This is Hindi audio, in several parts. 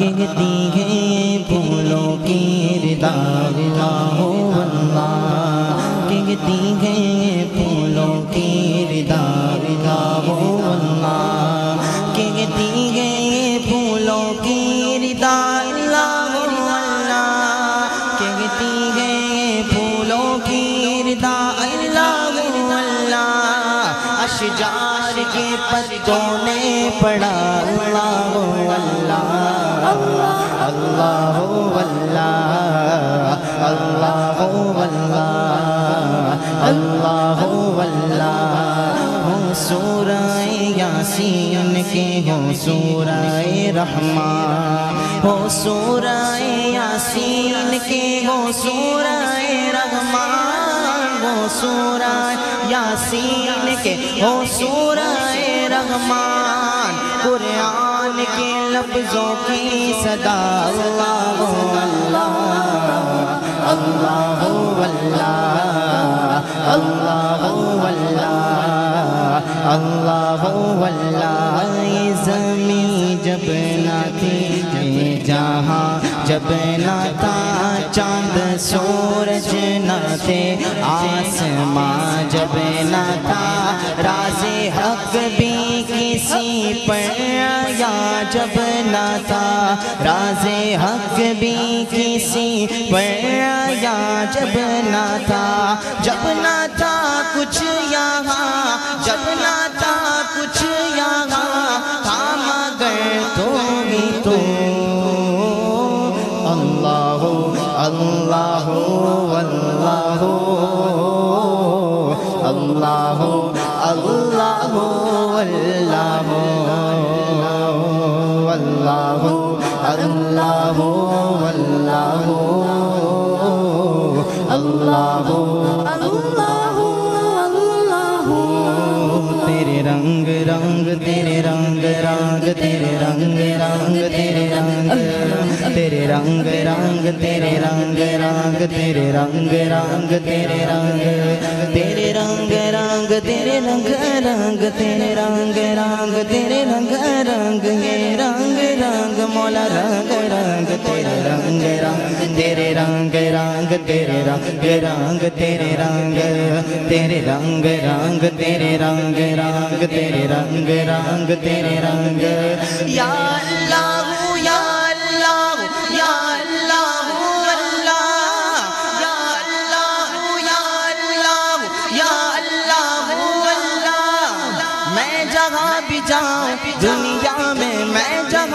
कहती है फूलों की रिदा अल्लाह वल्लाह कहती है फूलों की रिदा वल्लाह के पत्तों ने पड़ा अल्लाह। अल्लाह अल्लाह। अल्लाह अल्लाह। अल्लाह अल्लाह अल्लाह। हो सूरह यासीन के, हो सूरह रहमान। हो सूरह यासीन के, हो सूरह रहमान। सूरह यासीन के हो सूरह रहमान। कुरान के लफ्जों की सदा अल्लाह अल्लाह अल्लाह अल्लाह जमी जब ना थी जहाँ जब ना था, चाँद सूरज न थे आसमां हक भी किसी पर या जब ना था। राजे हक भी किसी पर या जब ना था। जब ना था कुछ यहाँ, जब ना था कुछ यहाँ, था मगर तो भी तो। अल्लाह अल्लाह अल्लाह अल्लाह। अल्लाह अल्लाह तेरे रंग रंग तेरे रंग रंग तेरे रंग रंग तेरे रंग तेरे रंग रंग तेरे रंग रंग तेरे रंग रंग तेरे रंग तेरे रंग रंग तेरे रंग रंग तेरे रंग रंग तेरे रंग रंग रंग रंग मौला रंग तेरे रंग रंग तेरे रंग रंग तेरे रंग तेरे रंग रंग तेरे रंग रंग तेरे रंग रंग तेरे रंग। मैं जहाँ भी जाऊँ, दुनिया में मैं जहाँ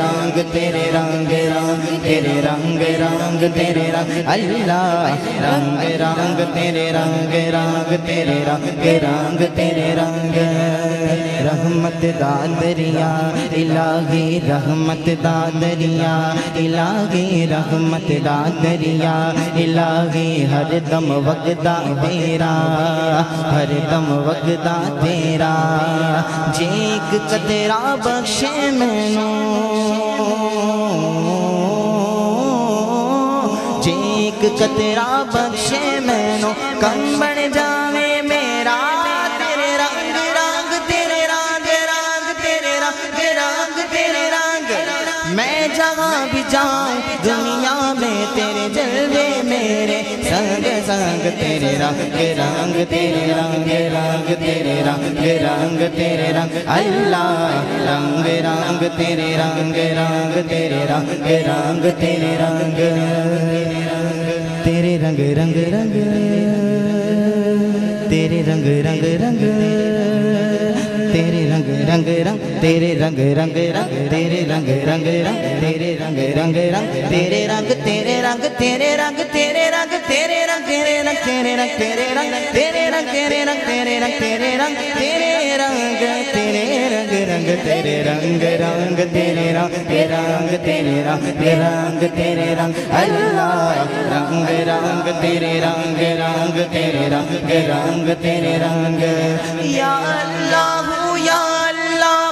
रंग, तेरे रंग रंग, तेरे रंग रंग, तेरे रंग, अल्लाह। रंग रंग, तेरे रंग रंग, तेरे रंग रंग, तेरे रंग। रहमत दादरिया, इलाही रहमत दादरिया, इलाही रहमत दादरिया, इलाही हर दम वगदा तेरा, हर दम वगदा तेरा। जेक कतेरा बख्शे मैनू कतेरा बख्शे मैनू कम बन जावे मेरा। तेरे रंग रंग, तेरे रंग रंग, तेरे रंग रंग, तेरे रंग। मैं जहाँ भी जाऊँ, दुनिया में तेरे जलवे मेरे। संग संग तेरे रंग रंग, तेरे रंग रंग, तेरे रंग रंग, तेरे रंग। अल्लाह, रंग रंग, तेरे रंग रंग, तेरे रंग रंग, तेरे रंग। तेरे रंग रंग रंग तेरे रंग रंग रंग रंग रंग तेरे रंग रंग रंग तेरे रंग रंग रंग तेरे रंग रंग रंग तेरे रंग तेरे रंग तेरे रंग तेरे रंग तेरे रंग तेरे रंग तेरे रंग तेरे रंग तेरे रंग तेरे रंग तेरे रंग तेरे रंग तेरे रंग तेरे रंग रंग तेरे रंग रंग तेरे रंग तेरे रंग तेरे रंग तेरे रंग तेरे रंग अल्लाह रंग रंग तेरे रंग रंग तेरे रंग रंग तेरे रंग या अल्लाह